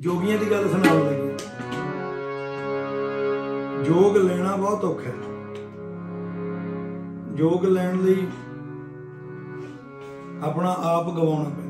ਜੋਗੀਆਂ ਦੀ ਗੱਲ ਸੁਣਾਉਣ ਲੱਗੇ ਜੋਗ ਲੈਣਾ ਬਹੁਤ ਔਖਾ ਹੈ। ਜੋਗ ਲੈਣ ਲਈ ਆਪਣਾ ਆਪ ਗਵਾਉਣਾ ਪੈਂਦਾ।